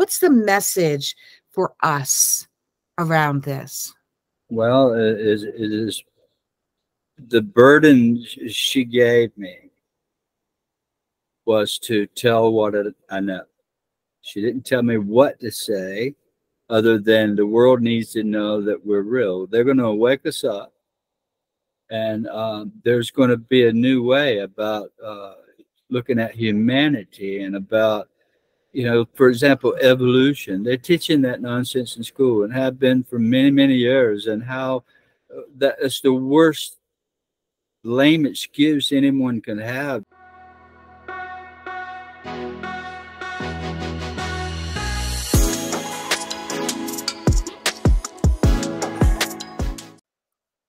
what's the message for us around this? Well, it is, it is the burden she gave me was to tell what I know. She didn't tell me what to say other than the world needs to know that we're real. They're going to wake us up and um, there's going to be a new way about uh, looking at humanity and about you know for example evolution they're teaching that nonsense in school and have been for many many years and how uh, that is the worst lame excuse anyone can have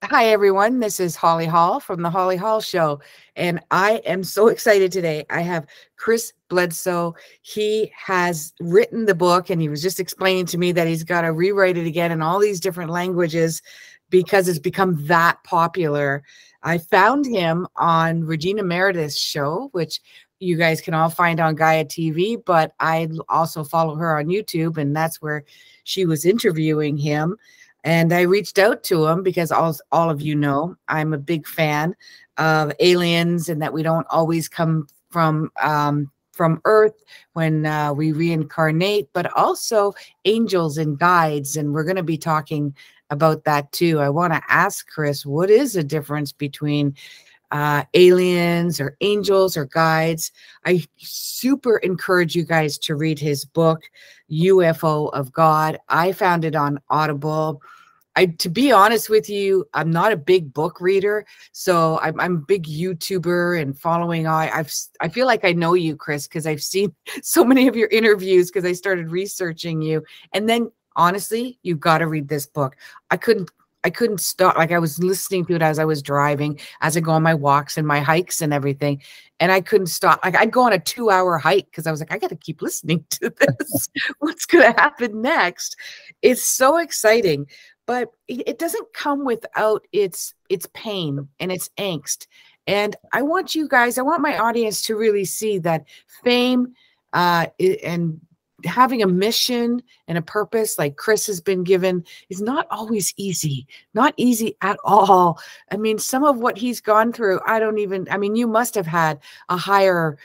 Hi, everyone. This is Holly Hall from the Holly Hall Show. And I am so excited today. I have Chris Bledsoe. He has written the book and he was just explaining to me that he's got to rewrite it again in all these different languages because it's become that popular. I found him on Regina Meredith's show, which you guys can all find on Gaia TV, but I also follow her on YouTube, and that's where she was interviewing him. And I reached out to him because all, all of you know I'm a big fan of aliens and that we don't always come from um, from Earth when uh, we reincarnate, but also angels and guides. And we're going to be talking about that too. I want to ask Chris, what is the difference between uh, aliens or angels or guides. I super encourage you guys to read his book, UFO of God. I found it on Audible. I, to be honest with you, I'm not a big book reader, so I'm, I'm a big YouTuber and following. I, I've I feel like I know you, Chris, because I've seen so many of your interviews because I started researching you. And then honestly, you've got to read this book. I couldn't I couldn't stop. Like I was listening to it as I was driving, as I go on my walks and my hikes and everything. And I couldn't stop. Like I'd go on a two hour hike because I was like, I got to keep listening to this. What's going to happen next? It's so exciting, but it, it doesn't come without its its pain and its angst. And I want you guys, I want my audience to really see that fame uh, and having a mission and a purpose like Chris has been given is not always easy, not easy at all. I mean, some of what he's gone through, I don't even, I mean, you must have had a higher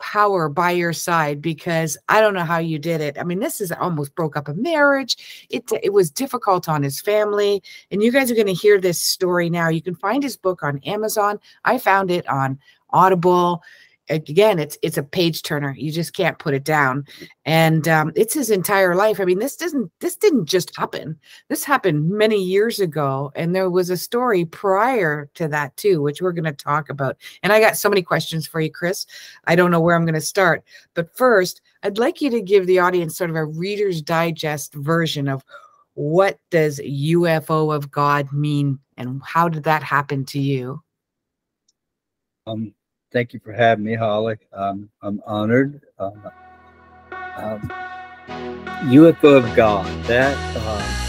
power by your side because I don't know how you did it. I mean, this is almost broke up a marriage. It it was difficult on his family, and you guys are going to hear this story now. You can find his book on Amazon. I found it on Audible again it's it's a page turner. You just can't put it down. And um, it's his entire life. I mean this doesn't this didn't just happen. This happened many years ago and there was a story prior to that too which we're going to talk about. And i got so many questions for you chris. I don't know where i'm going to start. But first i'd like you to give the audience sort of a reader's digest version of what does ufo of god mean and how did that happen to you? Um thank you for having me, Holly. Um, I'm honored. Uh, um, UFO of God. That um,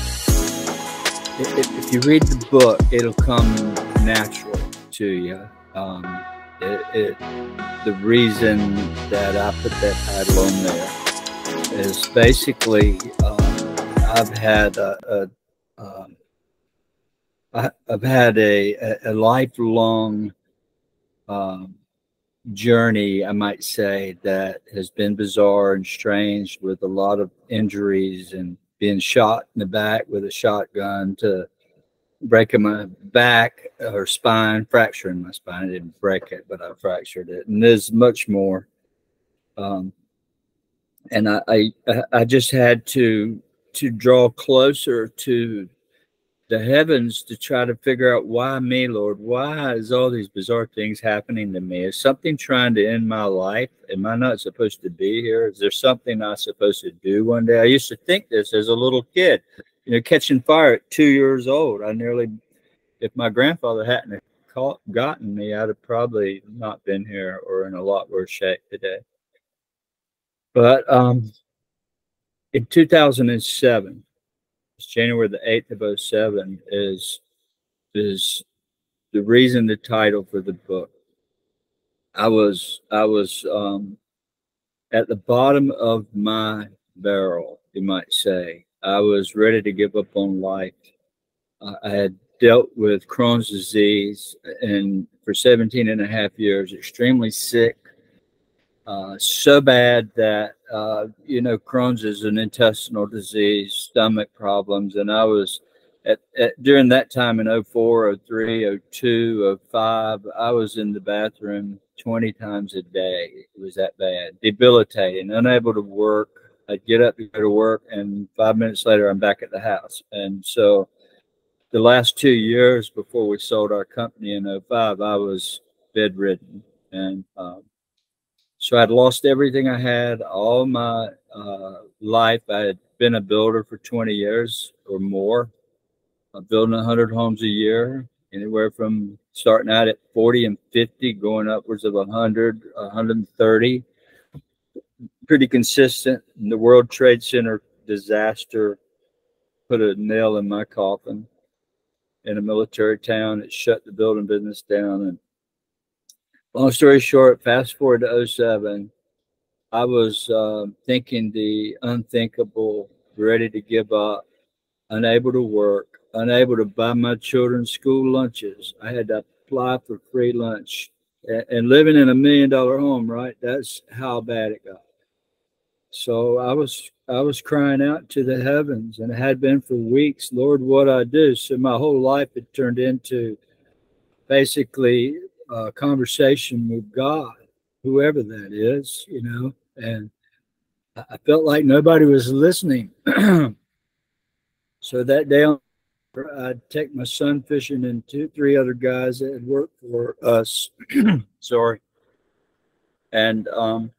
if, if, you read the book, it'll come natural to you. Um, it, it, the reason that I put that title on there is basically um, I've had a, a um, I, have had a, a, a lifelong um, journey, I might say, that has been bizarre and strange with a lot of injuries and being shot in the back with a shotgun to breaking my back or spine, fracturing my spine. I didn't break it, but I fractured it. And there's much more. Um, and I, I, I just had to to draw closer to the heavens to try to figure out why me, Lord? Why is all these bizarre things happening to me? Is something trying to end my life? Am I not supposed to be here? Is there something I'm supposed to do one day? I used to think this as a little kid, you know, catching fire at two years old. I nearly, if my grandfather hadn't caught, gotten me, I'd have probably not been here or in a lot worse shape today. But um, in 2007, January the 8th of 07 is is the reason the title for the book. I was I was um, at the bottom of my barrel, you might say. I was ready to give up on life. I had dealt with Crohn's disease and for 17 and a half years, extremely sick, uh, so bad that, uh, you know, Crohn's is an intestinal disease, stomach problems. And I was at, at during that time in 04, 03, 02, 05, I was in the bathroom 20 times a day. It was that bad, debilitating, unable to work. I'd get up to go to work, and five minutes later, I'm back at the house. And so, the last two years before we sold our company in 05, I was bedridden. And um, so I'd lost everything I had, all my uh, life. I had been a builder for 20 years or more, uh, building 100 homes a year, anywhere from starting out at 40 and 50, going upwards of 100, 130. Pretty consistent. The World Trade Center disaster put a nail in my coffin in a military town. It shut the building business down. And long story short, fast forward to 07, I was uh, thinking the unthinkable, ready to give up, unable to work, unable to buy my children school lunches. I had to apply for free lunch and living in a million dollar home, right? That's how bad it got. So I was I was crying out to the heavens and it had been for weeks, Lord, what I do. So my whole life had turned into basically a conversation with God, whoever that is, you know, and I felt like nobody was listening. so that day I'd take my son fishing and two, three other guys that had worked for us. Sorry. And um,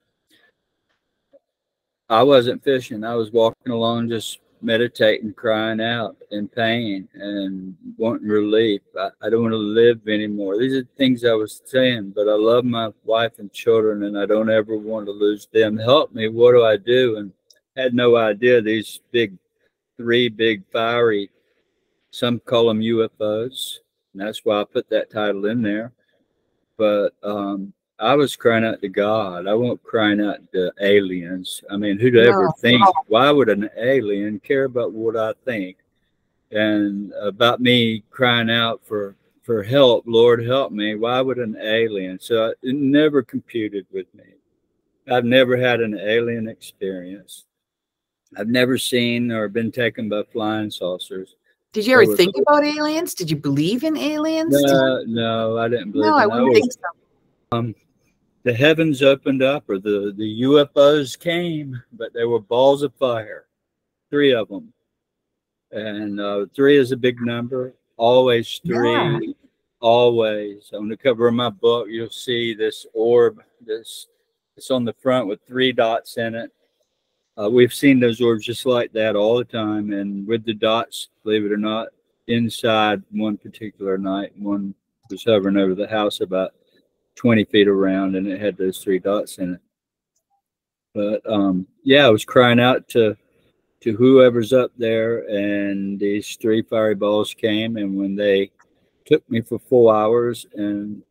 I wasn't fishing. I was walking along, just meditating, crying out in pain and wanting relief. I, I don't want to live anymore. These are things I was saying, but I love my wife and children and I don't ever want to lose them. Help me. What do I do? And had no idea these big, three big fiery, some call them UFOs. And that's why I put that title in there. But um, I was crying out to God. I wasn't crying out to aliens. I mean, who'd ever no. think? Why would an alien care about what I think and about me crying out for for help? Lord, help me. Why would an alien? So it never computed with me. I've never had an alien experience. I've never seen or been taken by flying saucers. Did you ever think about aliens? Did you believe in aliens? No, no, I didn't believe. No, I wouldn't I was, think so. Um, the heavens opened up or the, the UFOs came, but they were balls of fire, three of them. And uh, three is a big number, always three, yeah. always. On the cover of my book, you'll see this orb, this it's on the front with three dots in it. Uh, we've seen those orbs just like that all the time. And with the dots, believe it or not, inside one particular night, one was hovering over the house about 20 feet around and it had those three dots in it. But um, yeah, I was crying out to to whoever's up there, and these three fiery balls came. And when they took me for four hours and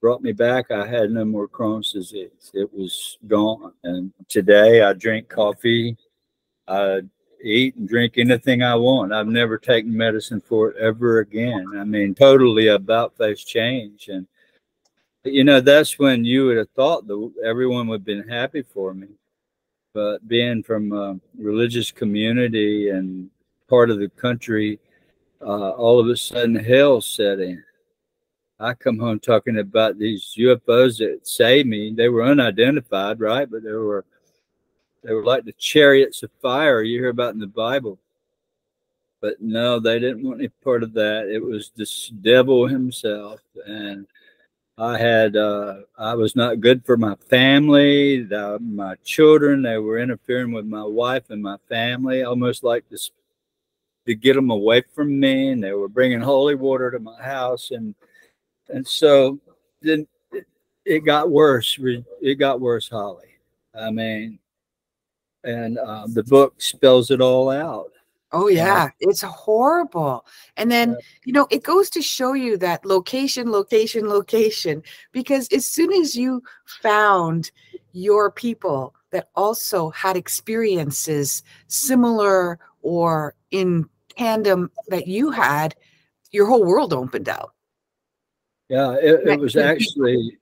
brought me back, I had no more Crohn's disease. It was gone. And today I drink coffee. I eat and drink anything I want. I've never taken medicine for it ever again. I mean, totally about face change. And you know, that's when you would have thought that everyone would have been happy for me. But being from a religious community and part of the country, uh, all of a sudden hell set in. I come home talking about these UFOs that saved me. They were unidentified, right? But they were they were like the chariots of fire you hear about in the Bible. But no, they didn't want any part of that. It was this devil himself. And I had uh, I was not good for my family, the, my children. They were interfering with my wife and my family, almost like this to get them away from me. And they were bringing holy water to my house, and and so then it, it got worse. It got worse, Holly. I mean, and uh, the book spells it all out. Oh yeah, it's horrible. And then, yeah. you know, it goes to show you that location, location, location because as soon as you found your people that also had experiences similar or in tandem that you had, your whole world opened out. Yeah, it, it was actually,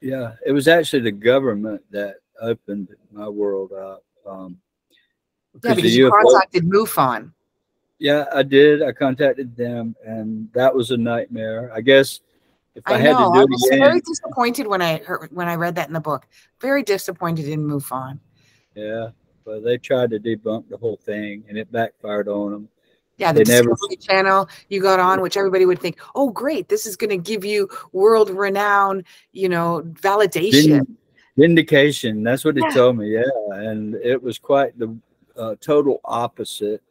yeah, it was actually the government that opened my world up. Um, yeah, because you contacted MUFON. Yeah, I did. I contacted them, and that was a nightmare. I guess if I, I had know, to do I it was again, very disappointed when I heard when I read that in the book. Very disappointed in MUFON. yeah, but they tried to debunk the whole thing, and it backfired on them. Yeah, the They never- Discovery Channel you got on, which everybody would think, oh, great, this is going to give you world renown, you know, validation. Vin- vindication. That's what he Yeah. told me. Yeah, and it was quite the uh, total opposite,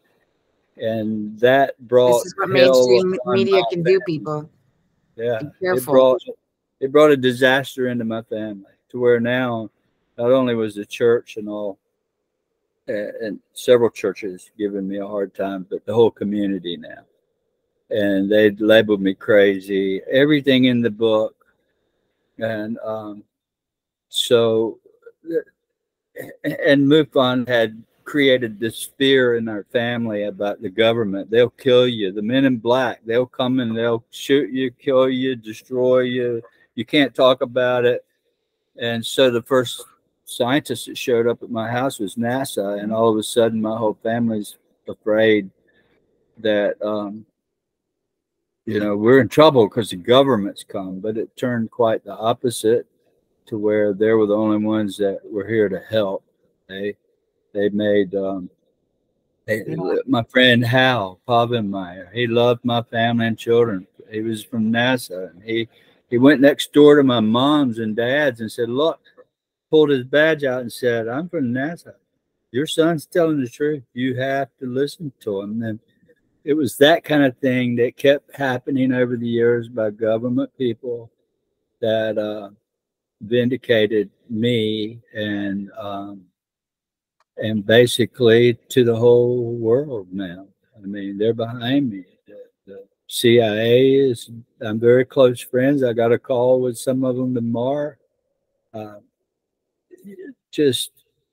and that brought This is what mainstream media can do, people. Yeah, it brought it brought a disaster into my family to where now not only was the church and all and several churches giving me a hard time but the whole community now. And they labeled me crazy everything in the book. And um so and MUFON had created this fear in our family about the government. They'll kill you. The men in black, they'll come and they'll shoot you, kill you, destroy you. You can't talk about it. And so the first scientist that showed up at my house was NASA, and all of a sudden my whole family's afraid that um, you know we're in trouble because the government's come. But it turned quite the opposite to where they were the only ones that were here to help. They they made um, they, my friend Hal Povenmire. He loved my family and children. He was from NASA, and he he went next door to my mom's and dad's and said, "Look," pulled his badge out and said, "I'm from NASA. Your son's telling the truth. You have to listen to him." And it was that kind of thing that kept happening over the years by government people that uh, vindicated me and um, and basically to the whole world now. I mean, they're behind me. The, the CIA is. I'm very close friends. I got a call with some of them tomorrow. Uh, just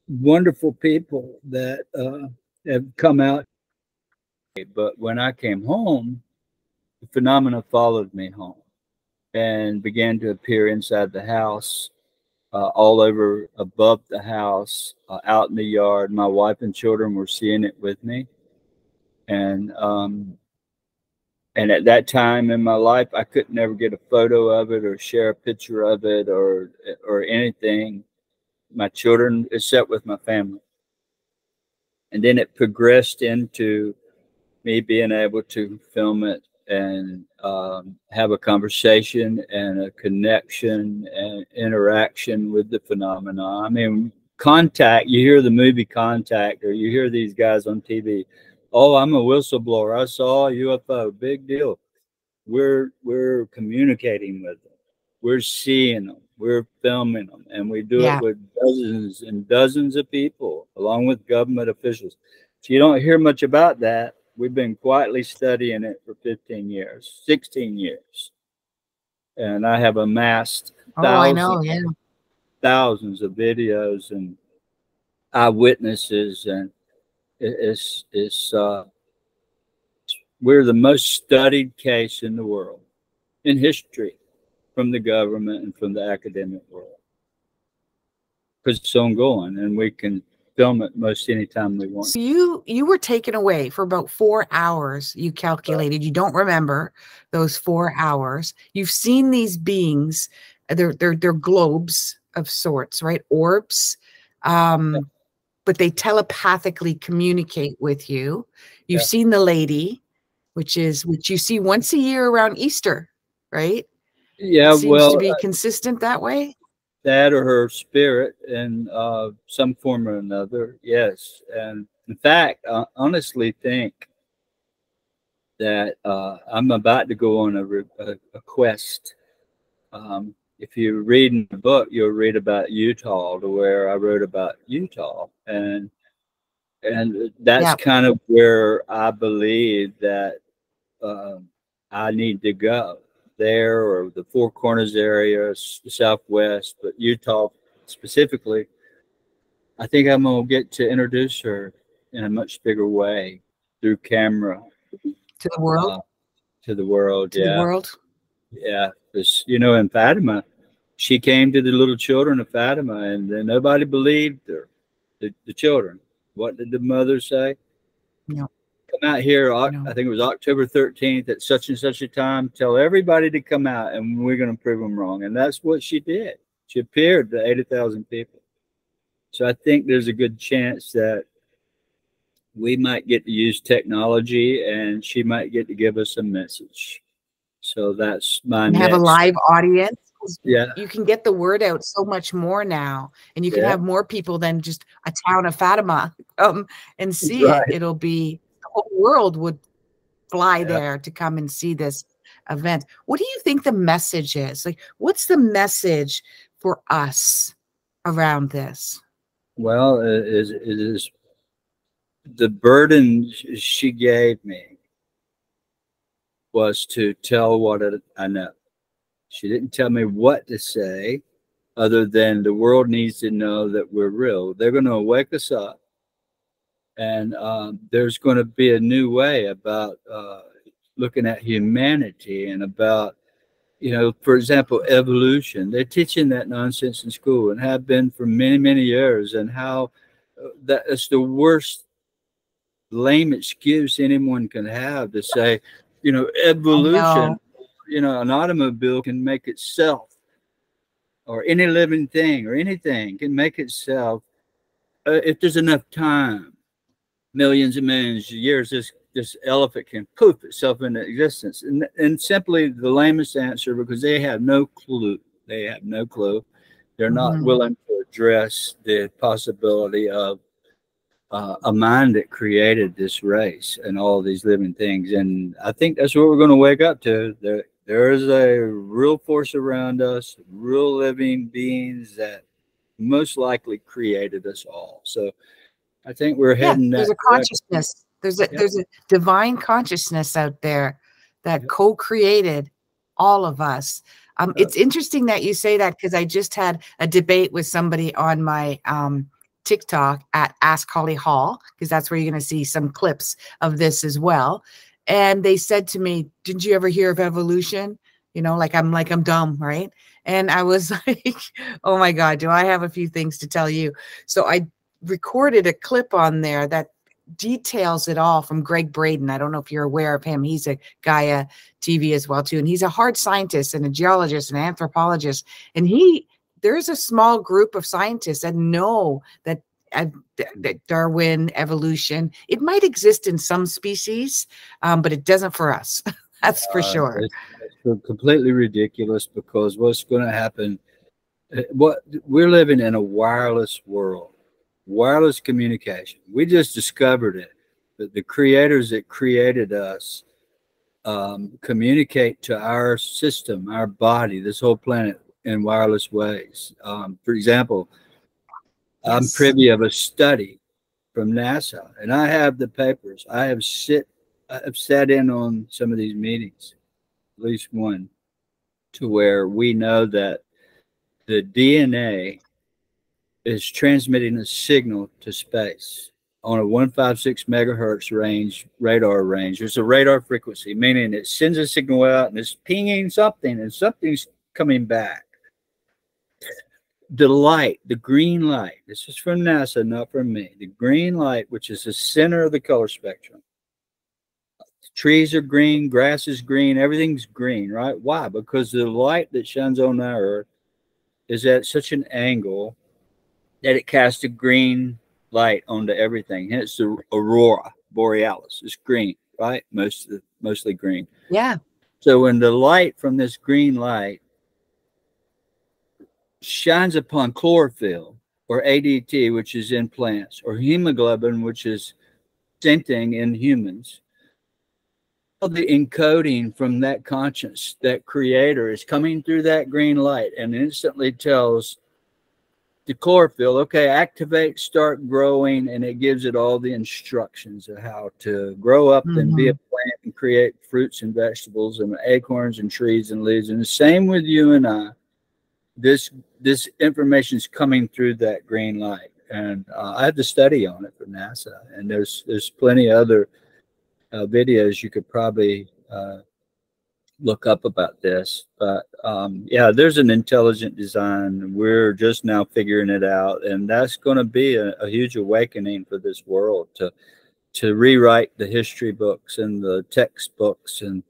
wonderful people that uh, have come out. But when I came home, the phenomena followed me home and began to appear inside the house, uh, all over above the house, uh, out in the yard. My wife and children were seeing it with me, and um, and at that time in my life, I could never get a photo of it or share a picture of it or or anything. My children, except with my family, and then it progressed into me being able to film it and um, have a conversation and a connection and interaction with the phenomena. I mean, contact, you hear the movie Contact, or you hear these guys on TV. Oh, I'm a whistleblower. I saw a UFO. Big deal. We're we're communicating with them. We're seeing them. We're filming them, and we do Yeah. it with dozens and dozens of people, along with government officials. So you don't hear much about that we've been quietly studying it for 15 years 16 years and i have amassed Oh, I know. thousands, Yeah. thousands of videos and eyewitnesses and it's it's uh we're the most studied case in the world in history from the government and from the academic world because it's ongoing and we can film it most anytime we want So you you were taken away for about four hours. You calculated. You don't remember those four hours. You've seen these beings. uh, They're they're they're globes of sorts, right? Orbs. Um, but they telepathically communicate with you. You've Yeah. seen the lady, which is which you see once a year around Easter, right? yeah Seems well to be consistent that way. That or her spirit in uh, some form or another. Yes, and in fact, I honestly think that uh, I'm about to go on a, re- a, a quest. Um, if you read in the book, you'll read about Utah, to where I wrote about Utah, and and that's Yeah. kind of where I believe that um, I need to go there or the Four Corners area, the Southwest, but Utah specifically, I think I'm gonna get to introduce her in a much bigger way through camera to the world. Uh, to the world, to yeah. The world. Yeah, because you know, in Fatima, she came to the little children of Fatima, and then nobody believed her. The, the children. What did the mother say? No. Out here. I think it was October 13th at such and such a time. Tell everybody to come out, and we're going to prove them wrong. And that's what she did. She appeared to 80,000 people. So I think there's a good chance that we might get to use technology and she might get to give us a message. So that's my and have a live audience. Yeah. You can get the word out so much more now. And you can yeah. have more people than just a town of Fatima come and see right. it. It'll be whole world would fly yeah. there to come and see this event. What do you think the message is? Like, what's the message for us around this? Well, it is, it is the burden she gave me was to tell what I know. She didn't tell me what to say other than the world needs to know that we're real. They're going to wake us up. And um, there's going to be a new way about uh, looking at humanity and about, you know, for example, evolution. They're teaching that nonsense in school and have been for many, many years, and how uh, that is the worst lame excuse anyone can have to say, you know, evolution, you know, an automobile can make itself, or any living thing or anything can make itself uh, if there's enough time, millions and millions of years. This this elephant can poof itself into existence, and and simply the lamest answer because they have no clue. They have no clue. They're not mm-hmm. willing to address the possibility of uh, a mind that created this race and all these living things. And I think that's what we're going to wake up to. There, there is a real force around us, real living beings that most likely created us all. So I think we're heading. Yeah, there's a consciousness. There's a yeah. there's a divine consciousness out there that yeah. co-created all of us. Um, it's interesting that you say that because I just had a debate with somebody on my um, TikTok at Ask Holly Hall, because that's where you're going to see some clips of this as well. And they said to me, Didn't you ever hear of evolution? You know, like I'm like I'm dumb, right? And I was like, Oh my God, do I have a few things to tell you? So I recorded a clip on there that details it all from Gregg Braden. I don't know if you're aware of him. He's a Gaia TV as well too, and he's a hard scientist and a geologist and anthropologist. And he there's a small group of scientists that know that uh, that Darwin evolution it might exist in some species, um, but it doesn't for us. That's for uh, sure. It's, it's completely ridiculous because what's going to happen? Uh, what we're living in a wireless world, wireless communication. We just discovered it. That the creators that created us um, communicate to our system, our body, this whole planet in wireless ways. Um, for example, yes. I'm privy of a study from NASA, and I have the papers. I have sit, I have sat in on some of these meetings, at least one, to where we know that the DNA is transmitting a signal to space on a 156 megahertz range radar range. There's a radar frequency, meaning it sends a signal out and it's pinging something, and something's coming back the light, the green light, this is from NASA, not from me. The green light, which is the center of the color spectrum. Trees are green, grass is green, everything's green, right? Why? Because the light that shines on our earth is at such an angle that it casts a green light onto everything. Hence the aurora borealis. It's green, right? Most mostly green. Yeah. So when the light from this green light shines upon chlorophyll or ADT, which is in plants, or hemoglobin, which is same in humans. The encoding from that conscience, that creator is coming through that green light and instantly tells the chlorophyll, okay, activate, start growing, and it gives it all the instructions of how to grow up mm -hmm. and be a mm-hmm. plant and create fruits and vegetables and acorns and trees and leaves. And the same with you and I this this information is coming through that green light and uh, I had to study on it for NASA. And there's there's plenty of other uh, videos you could probably uh, look up about this. But um, yeah, there's an intelligent design. We're just now figuring it out, and that's going to be a, a, huge awakening for this world to to rewrite the history books and the textbooks and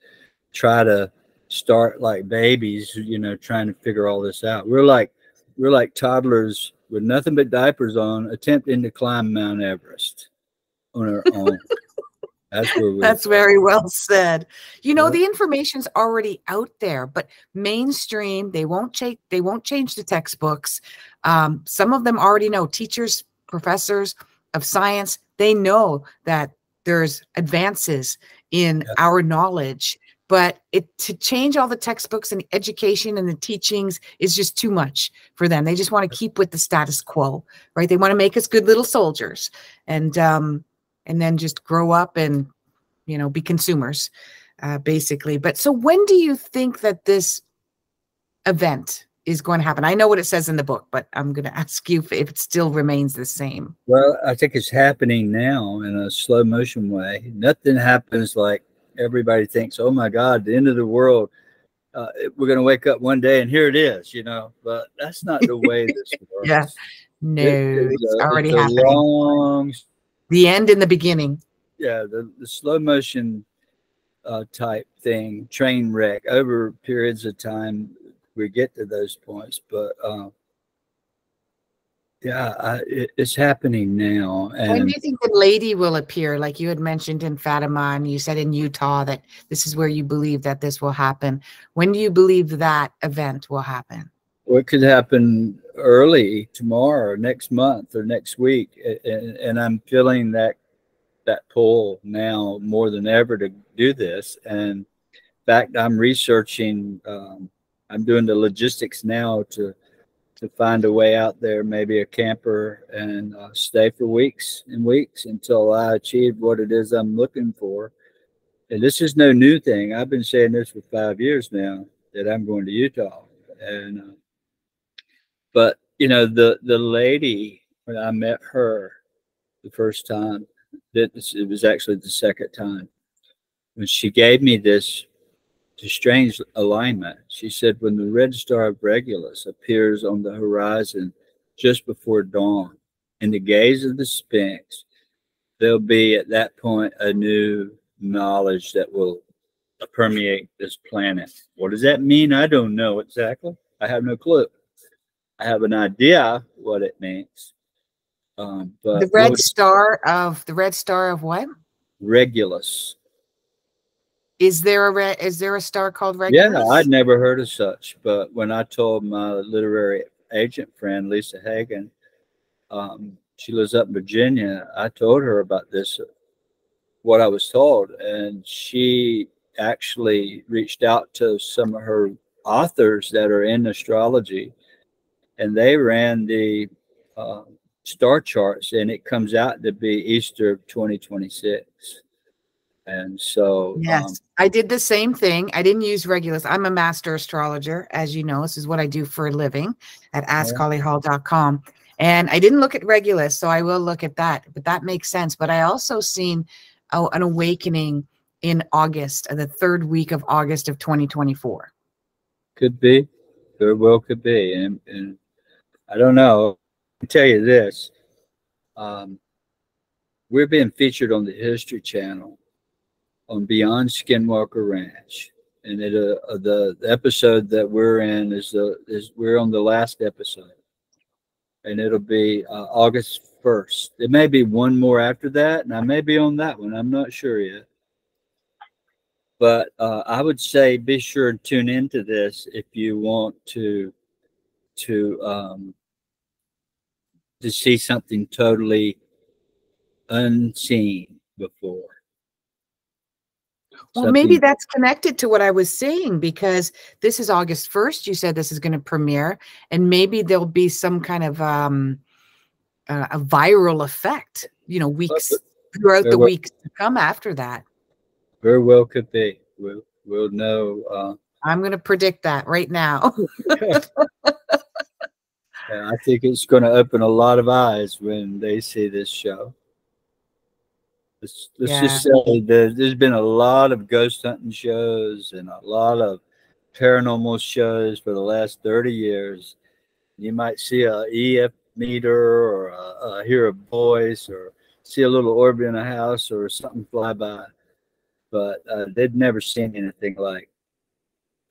try to start like babies, you know, trying to figure all this out. We're like we're like toddlers with nothing but diapers on, attempting to climb Mount Everest on our own. That's where That's very well said. You know, yeah. the information's already out there, but mainstream, they won't change they won't change the textbooks. Um, some of them already know teachers, professors of science, they know that there's advances in yeah. our knowledge but it to change all the textbooks and education and the teachings is just too much for them they just want to keep with the status quo right they want to make us good little soldiers and um and then just grow up and you know be consumers uh basically but so when do you think that this event is going to happen i know what it says in the book but i'm going to ask you if it still remains the same well i think it's happening now in a slow motion way nothing happens like everybody thinks, oh my God, the end of the world. Uh, we're going to wake up one day and here it is, you know, but that's not the way this works. yeah. No, it, it's, a, already it's happening. Long, the end in the beginning. Yeah. The, the slow motion uh, type thing, train wreck over periods of time, we get to those points, but, uh, yeah, I, it, it's happening now. And when do you think the lady will appear? Like you had mentioned in Fatima, and you said in Utah that this is where you believe that this will happen. When do you believe that event will happen? Well, it could happen early tomorrow, next month, or next week, and, and I'm feeling that that pull now more than ever to do this. And in fact, I'm researching. Um, I'm doing the logistics now to to find a way out there, maybe a camper, and uh, stay for weeks and weeks until I achieve what it is I'm looking for. And this is no new thing. I've been saying this for five years now that I'm going to Utah. And uh, but you know the the lady when I met her the first time, that it was actually the second time when she gave me this to strange alignment. She said, when the red star of Regulus appears on the horizon just before dawn, in the gaze of the Sphinx, there'll be at that point a new knowledge that will permeate this planet. What does that mean? I don't know exactly. I have no clue. I have an idea what it means. Um, but the red star of the red star of what? Regulus. Is there a re- is there a star called Regulus? Yeah, I'd never heard of such. But when I told my literary agent friend Lisa Hagan, um, she lives up in Virginia. I told her about this, what I was told, and she actually reached out to some of her authors that are in astrology, and they ran the uh, star charts, and it comes out to be Easter of 2026. And so, yes, um, I did the same thing. I didn't use Regulus. I'm a master astrologer, as you know. This is what I do for a living at askhollyhall.com. And I didn't look at Regulus, so I will look at that. But that makes sense. But I also seen oh, an awakening in August, uh, the third week of August of 2024. Could be, very well could be, and, and I don't know. I tell you this: um, we're being featured on the History Channel on Beyond Skinwalker Ranch. And it, uh, the, the episode that we're in is the is we're on the last episode, and it'll be uh, August first. It may be one more after that, and I may be on that one. I'm not sure yet. But uh, I would say be sure and tune into this if you want to to um, to see something totally unseen before. Well, maybe that's connected to what I was saying because this is August 1st. You said this is going to premiere, and maybe there'll be some kind of um, uh, a viral effect, you know, weeks throughout the well, weeks to come after that. Very well could be. We'll, we'll know. Uh, I'm going to predict that right now. Yeah, I think it's going to open a lot of eyes when they see this show. Let's, let's yeah. just say that there's been a lot of ghost hunting shows and a lot of paranormal shows for the last 30 years. You might see a EF meter or a, a hear a voice or see a little orb in a house or something fly by, but uh, they've never seen anything like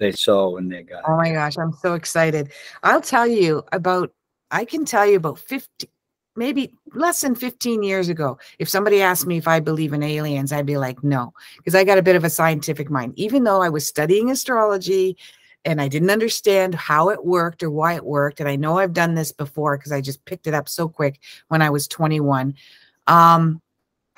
they saw when they got. Oh my gosh, I'm so excited! I'll tell you about. I can tell you about 50, maybe less than 15 years ago, if somebody asked me if I believe in aliens, I'd be like, no, because I got a bit of a scientific mind. Even though I was studying astrology and I didn't understand how it worked or why it worked. And I know I've done this before because I just picked it up so quick when I was 21. Um,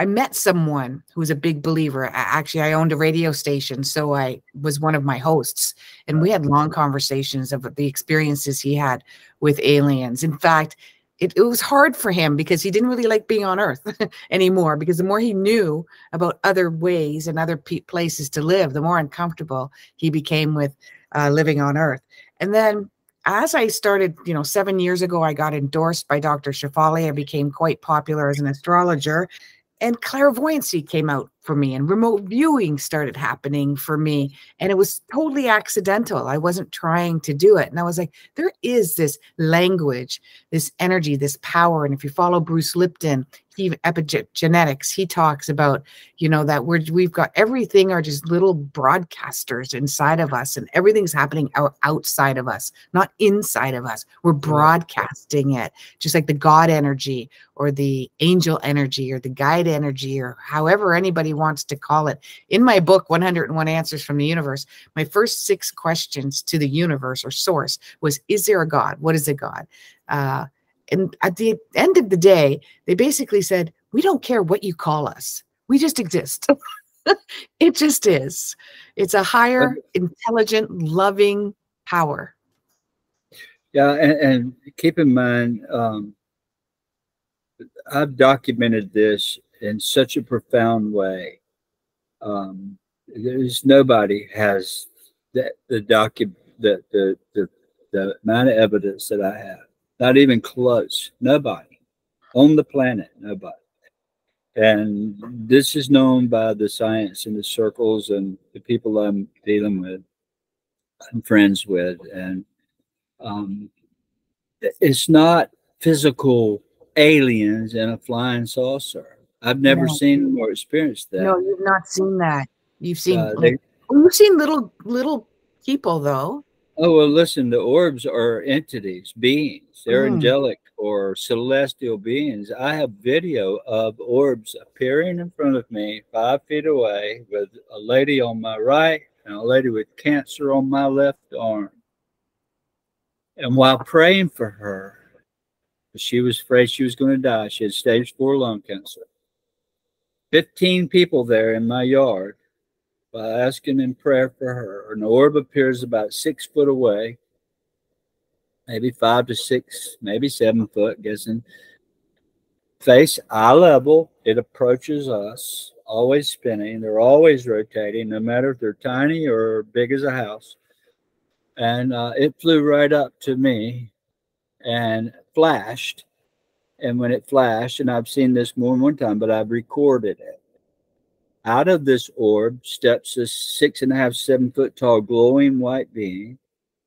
I met someone who was a big believer. Actually, I owned a radio station, so I was one of my hosts, and we had long conversations of the experiences he had with aliens. In fact, it, it was hard for him because he didn't really like being on earth anymore because the more he knew about other ways and other places to live the more uncomfortable he became with uh, living on earth and then as i started you know seven years ago i got endorsed by dr shefali i became quite popular as an astrologer and clairvoyancy came out for me and remote viewing started happening for me and it was totally accidental. I wasn't trying to do it and i was like there is this language this energy this power and if you follow bruce lipton he epigenetics he talks about you know that we're we've got everything are just little broadcasters inside of us and everything's happening out, outside of us not inside of us we're broadcasting it just like the god energy or the angel energy or the guide energy or however anybody wants to call it. In my book, 101 Answers from the Universe, my first six questions to the universe or source was Is there a God? What is a God? Uh, and at the end of the day, they basically said, We don't care what you call us, we just exist. it just is. It's a higher, intelligent, loving power. Yeah, and, and keep in mind, um, I've documented this in such a profound way. Um, there's nobody has that the document the, the the the amount of evidence that I have. Not even close. Nobody on the planet. Nobody. And this is known by the science and the circles and the people I'm dealing with, I'm friends with, and um, it's not physical aliens in a flying saucer. I've never no. seen or experienced that. No, you've not seen that. You've seen uh, they, you've seen little little people though. Oh well, listen. The orbs are entities, beings. They're mm. angelic or celestial beings. I have video of orbs appearing in front of me, five feet away, with a lady on my right and a lady with cancer on my left arm. And while praying for her, she was afraid she was going to die. She had stage four lung cancer. 15 people there in my yard by asking in prayer for her. An orb appears about six foot away, maybe five to six, maybe seven foot, guessing. Face eye level, it approaches us, always spinning. They're always rotating, no matter if they're tiny or big as a house. And uh, it flew right up to me and flashed and when it flashed, and I've seen this more than one time, but I've recorded it. Out of this orb steps a six and a half, seven foot tall glowing white being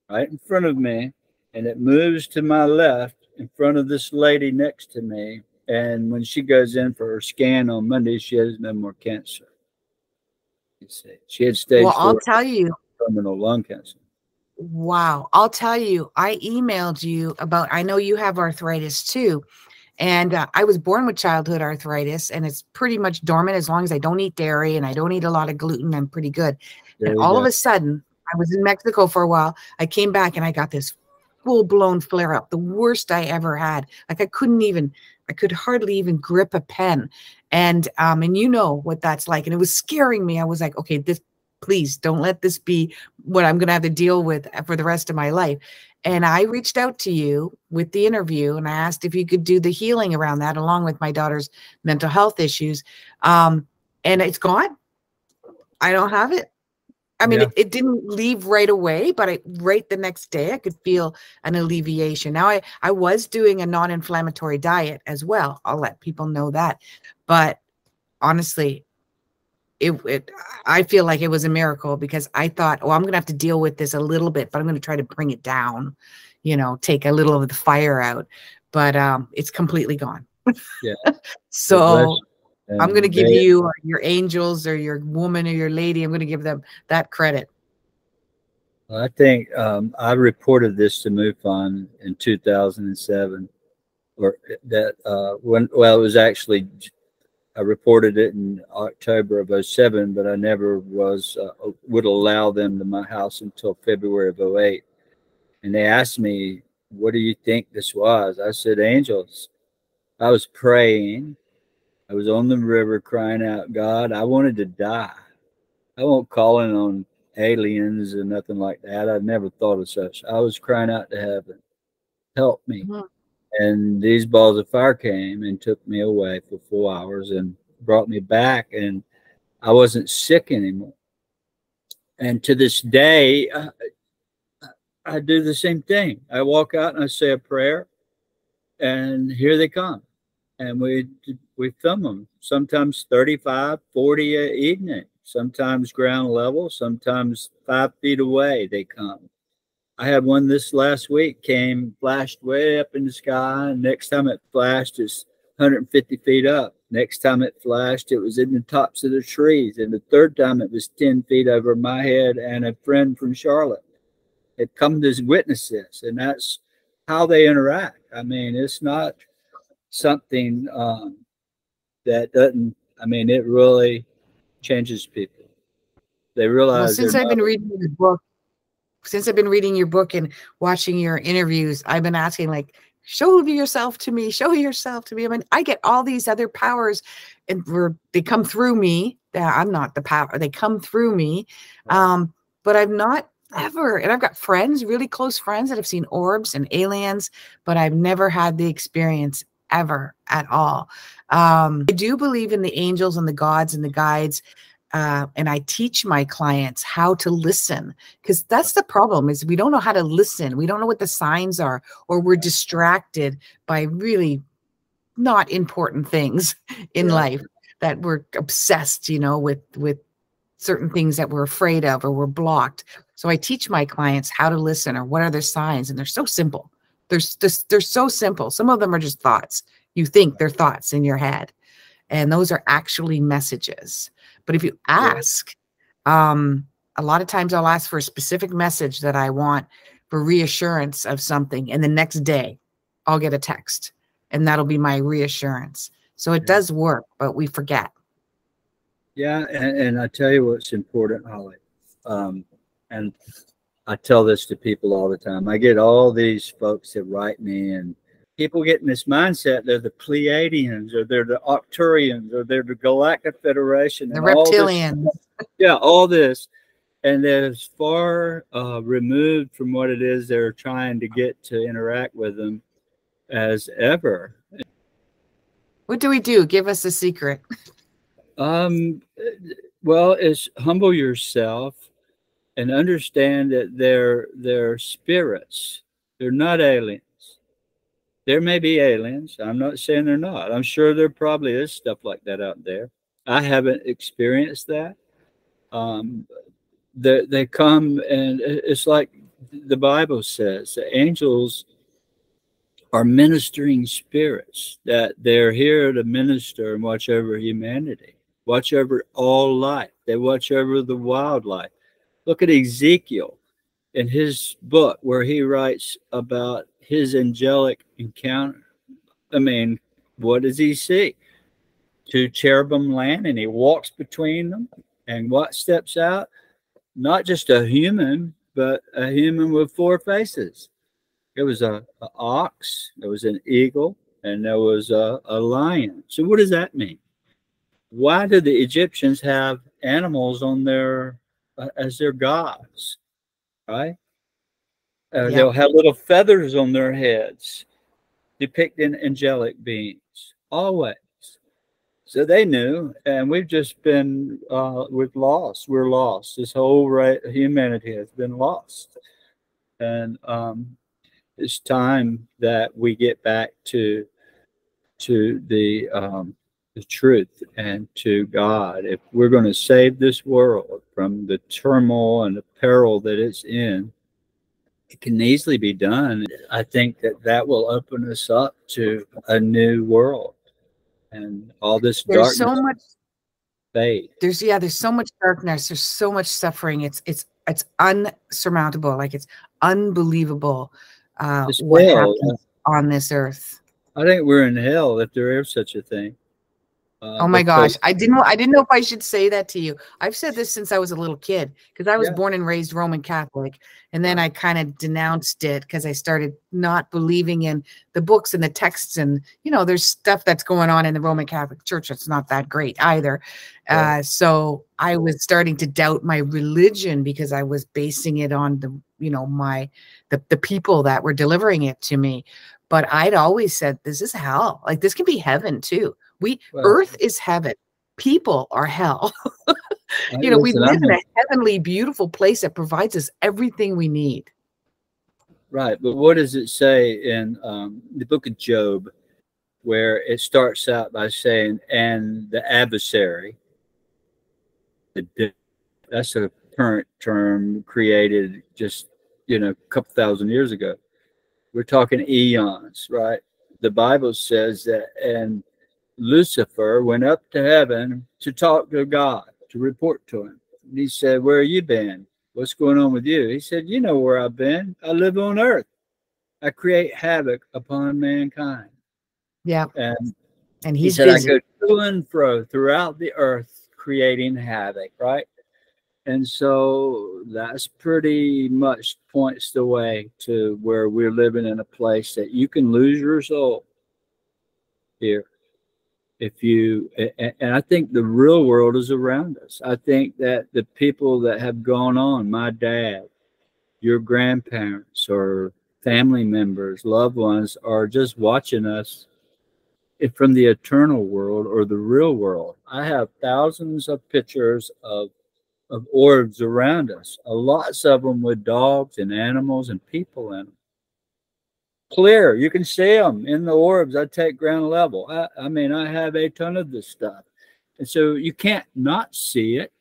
right in front of me, and it moves to my left in front of this lady next to me. And when she goes in for her scan on Monday, she has no more cancer. You see, she had stage. Well, I'll tell you, terminal lung cancer. Wow, I'll tell you. I emailed you about. I know you have arthritis too, and uh, I was born with childhood arthritis, and it's pretty much dormant as long as I don't eat dairy and I don't eat a lot of gluten. I'm pretty good. There and all go. of a sudden, I was in Mexico for a while. I came back and I got this full blown flare up, the worst I ever had. Like I couldn't even, I could hardly even grip a pen. And um, and you know what that's like. And it was scaring me. I was like, okay, this please don't let this be what I'm going to have to deal with for the rest of my life. And I reached out to you with the interview and I asked if you could do the healing around that along with my daughter's mental health issues. Um, and it's gone. I don't have it. I mean, Yeah. it, it didn't leave right away, but I right the next day I could feel an alleviation. Now I I was doing a non-inflammatory diet as well. I'll let people know that. But honestly, it, it I feel like it was a miracle because I thought, oh, I'm gonna have to deal with this a little bit, but I'm gonna try to bring it down, you know, take a little of the fire out. But um it's completely gone. Yeah. so I'm going to give they- you or your angels or your woman or your lady. I'm going to give them that credit. I think um, I reported this to MUFON in 2007, or that uh, when well, it was actually I reported it in October of 07, but I never was uh, would allow them to my house until February of 08. And they asked me, "What do you think this was?" I said, "Angels." I was praying. I was on the river crying out, God, I wanted to die. I won't call in on aliens and nothing like that. I've never thought of such. I was crying out to heaven, help me. Mhm. And these balls of fire came and took me away for four hours and brought me back, and I wasn't sick anymore. And to this day, I, I do the same thing. I walk out and I say a prayer, and here they come. And we we film them sometimes 35, 40 a evening sometimes ground level, sometimes five feet away they come. I had one this last week came flashed way up in the sky. Next time it flashed, it's 150 feet up. Next time it flashed, it was in the tops of the trees. And the third time it was 10 feet over my head. And a friend from Charlotte had come to witness this. And that's how they interact. I mean, it's not something um, that doesn't, I mean, it really changes people. They realize Well, since I've been reading your book, since I've been reading your book and watching your interviews, I've been asking like, show yourself to me, show yourself to me. I mean, I get all these other powers and they come through me. I'm not the power. They come through me. Um, but I've not ever, and I've got friends, really close friends that have seen orbs and aliens, but I've never had the experience ever at all. Um, I do believe in the angels and the gods and the guides. Uh, and I teach my clients how to listen because that's the problem is we don't know how to listen. We don't know what the signs are, or we're distracted by really not important things in Yeah. life that we're obsessed, you know, with with certain things that we're afraid of or we're blocked. So I teach my clients how to listen or what are their signs, and they're so simple. They're they're so simple. Some of them are just thoughts. You think they're thoughts in your head, and those are actually messages. But if you ask, um, a lot of times I'll ask for a specific message that I want for reassurance of something, and the next day I'll get a text, and that'll be my reassurance. So it Yeah. does work, but we forget. Yeah, and, and I tell you what's important, Holly. Um, and I tell this to people all the time. I get all these folks that write me, and people get in this mindset they're the Pleiadians, or they're the Arcturians, or they're the Galactic Federation. The and all reptilians. yeah, all this. And they're as far uh, removed from what it is they're trying to get to interact with them as ever. What do we do? Give us a secret. Um, well, is humble yourself and understand that they're they're spirits. They're not aliens. There may be aliens. I'm not saying they're not. I'm sure there probably is stuff like that out there. I haven't experienced that. Um, they they come and it's like the Bible says. The angels are ministering spirits that they're here to minister and watch over humanity, watch over all life. They watch over the wildlife. Look at Ezekiel in his book where he writes about his angelic encounter. I mean, what does he see? Two cherubim land and he walks between them. And what steps out? Not just a human, but a human with four faces. There was a, a ox, there was an eagle, and there was a, a lion. So what does that mean? Why do the Egyptians have animals on their uh, as their gods? Right? Uh, Yeah. They'll have little feathers on their heads, depicting angelic beings. Always. So they knew, and we've just been uh, we've lost. We're lost. This whole right humanity has been lost, and um, it's time that we get back to to the um, the truth and to God. If we're going to save this world from the turmoil and the peril that it's in, it can easily be done. I think that that will open us up to a new world and all this there's darkness. so much fade. There's yeah, there's so much darkness. There's so much suffering. It's it's it's unsurmountable. Like it's unbelievable uh, what happens on this earth. I think we're in hell if there is such a thing. Uh, oh my gosh, I didn't. I didn't know if I should say that to you. I've said this since I was a little kid because I was yeah. born and raised Roman Catholic, and then I kind of denounced it because I started not believing in the books and the texts, and you know, there's stuff that's going on in the Roman Catholic Church that's not that great either. Yeah. Uh, so I was starting to doubt my religion because I was basing it on the, you know, my the the people that were delivering it to me. But I'd always said, this is hell. Like this can be heaven too we well, earth is heaven. People are hell. you know, we live in a heavenly, beautiful place that provides us everything we need. Right. But what does it say in um, the book of Job, where it starts out by saying, and the adversary, that's a current term created just, you know, a couple thousand years ago. We're talking eons, right? The Bible says that, and Lucifer went up to heaven to talk to God, to report to him. And he said, Where have you been? What's going on with you? He said, You know where I've been. I live on earth. I create havoc upon mankind. Yeah. And, and he said, busy. I go to and fro throughout the earth creating havoc, right? And so that's pretty much points the way to where we're living in a place that you can lose your soul here if you and i think the real world is around us. I think that the people that have gone on my dad your grandparents or family members loved ones are just watching us from the eternal world or the real world. I have thousands of pictures of of orbs around us. A lots of them with dogs and animals and people in them clear. You can see them in the orbs. I take ground level. I, I mean, I have a ton of this stuff. And so you can't not see it.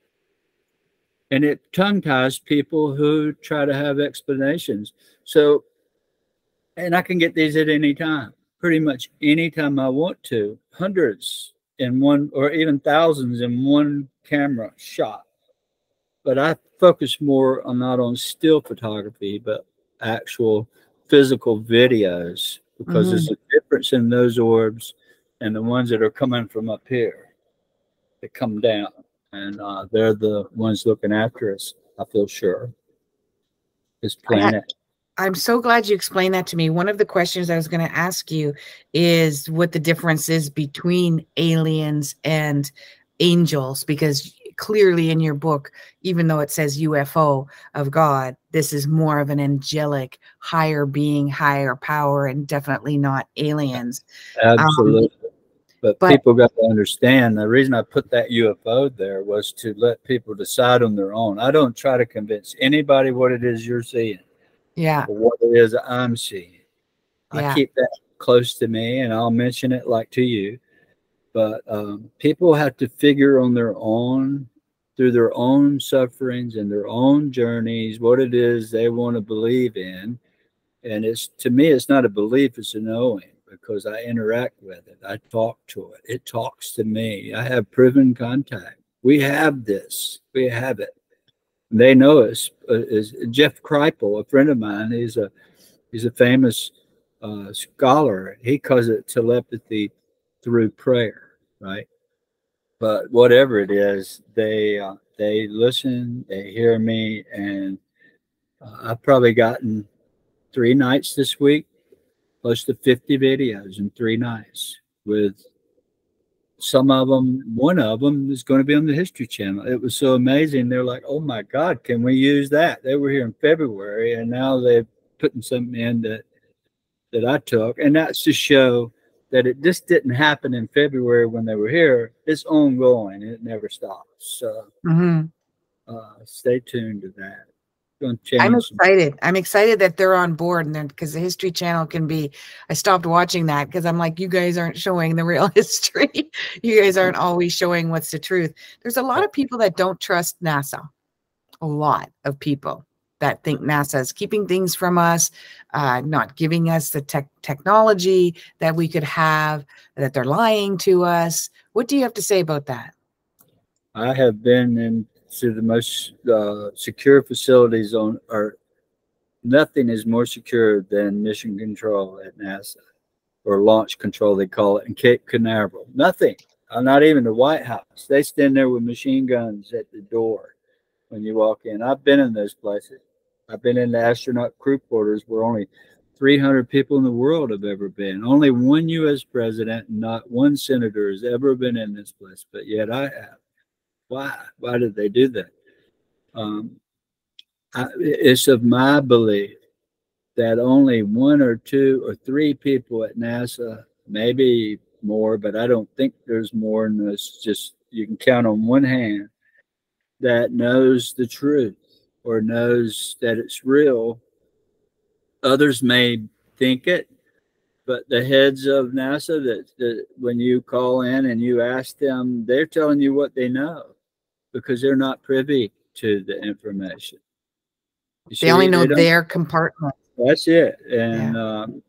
And it tongue ties people who try to have explanations. So, and I can get these at any time, pretty much anytime I want to, hundreds in one or even thousands in one camera shot. But I focus more on not on still photography, but actual physical videos because mm-hmm. there's a difference in those orbs and the ones that are coming from up here. That come down and uh, they're the ones looking after us i feel sure. This planet. I'm so glad you explained that to me. One of the questions i was going to ask you is what the difference is between aliens and angels because clearly in your book, even though it says UFO of God, this is more of an angelic, higher being, higher power, and definitely not aliens. Absolutely. Um, but, but, people got to understand the reason I put that UFO there was to let people decide on their own. I don't try to convince anybody what it is you're seeing. Yeah. what it is I'm seeing. Yeah. I keep that close to me and I'll mention it like to you but um, people have to figure on their own through their own sufferings and their own journeys what it is they want to believe in. And it's to me it's not a belief it's a knowing because i interact with it i talk to it it talks to me i have proven contact. We have this we have it. They know us uh, is jeff kripal a friend of mine he's a he's a famous uh, scholar he calls it telepathy through prayer right? But whatever it is, they uh, they listen, they hear me, and uh, I've probably gotten three nights this week, close to 50 videos in three nights with some of them, one of them is going to be on the History Channel. It was so amazing. They're like, oh my God, can we use that? They were here in February and now they're putting something in that, that I took. And that's to show that it just didn't happen in February when they were here. It's ongoing. It never stops. So Mhm. uh, stay tuned to that. Going to change. I'm some- excited. I'm excited that they're on board and then because the History Channel can be. I stopped watching that because I'm like, you guys aren't showing the real history. you guys aren't always showing what's the truth. There's a lot of people that don't trust NASA. A lot of people that think NASA is keeping things from us, uh, not giving us the tech technology that we could have, that they're lying to us. What do you have to say about that? I have been into the most uh, secure facilities on Earth. nothing is more secure than mission control at NASA or launch control they call it in Cape Canaveral. Nothing. Uh, not even the White House. They stand there with machine guns at the door when you walk in. I've been in those places. I've been in the astronaut crew quarters where only 300 people in the world have ever been. Only one U.S. president not one senator has ever been in this place, but yet I have. Why? Why did they do that? Um, I, it's of my belief that only one or two or three people at NASA, maybe more, but I don't think there's more than this. Just you can count on one hand that knows the truth or knows that it's real. Others may think it, but the heads of NASA that, that when you call in and you ask them, they're telling you what they know because they're not privy to the information. You They only know don't- their compartment. that's it. And um,